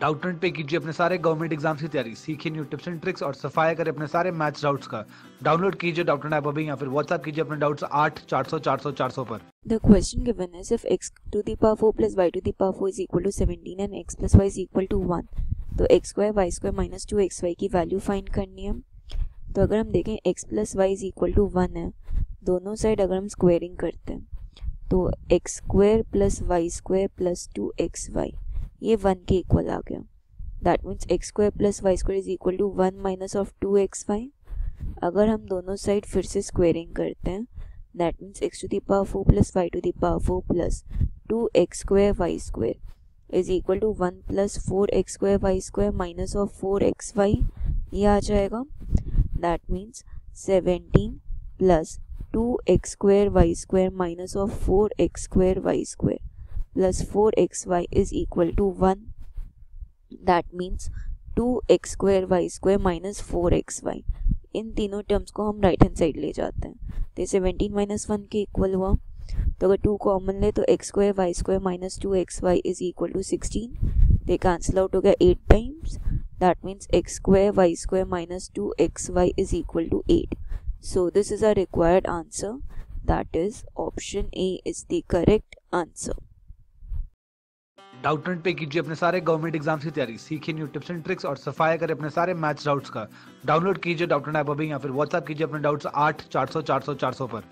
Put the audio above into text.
Doubtnut पे कीजिए अपने सारे गवर्नमेंट एग्ज़ाम्स की तैयारी। सीखिए न्यू टिप्स एंड ट्रिक्स और सफाया करें अपने सारे मैथ्स डाउट्स का। डाउनलोड कीजिए डाउटनेट ऐप अभी या फिर व्हाट्सएप कीजिए अपने डाउट्स आठ, चार सौ चार सौ चार सौ पर। The question given is if x to the power 4 plus y to the power 4 is equal to 17 and x plus y is equal to 1 तो x square, y square minus 2 xy की वैल्यू फाइंड करनी है तो अगर हम देखें x plus y is equal to 1 है, दोनों साइड अगर हम स्क्वेयरिंग करते हैं तो x square plus y square plus 2 xy ये वन के इक्वल आ गया। That means x square plus y square is equal to one minus of two x y अगर हम दोनों साइड फिर से स्क्वेयरिंग करते हैं that means x to the power four plus y to the power four plus two x square y square is equal to one plus four x square y square minus of four x y ये आ जाएगा। That means seventeen plus two x square y square minus of four x square y square is equal to one that means two x square y square minus four x y इन तीनों terms को हम right hand side ले जाते हैं। तो seventeen minus one के equal हुआ। तो अगर टू कॉमन ले तो x square y square minus two x y is equal to sixteen they cancel out हो गया eight times that means x square y square minus two x y is equal to eight so, this is our required answer. That is option a is the correct answer. Doubtnut पे कीजिए अपने सारे government exams की तैयारी। सीखिए new tips and tricks और सफाया करें अपने सारे मैथ्स डाउट्स का। डाउनलोड कीजिए डाउटनेट ऐप अभी या फिर व्हाट्सअप कीजिए अपने डाउट्स आठ, चार सौ चार सौ चार सौ पर।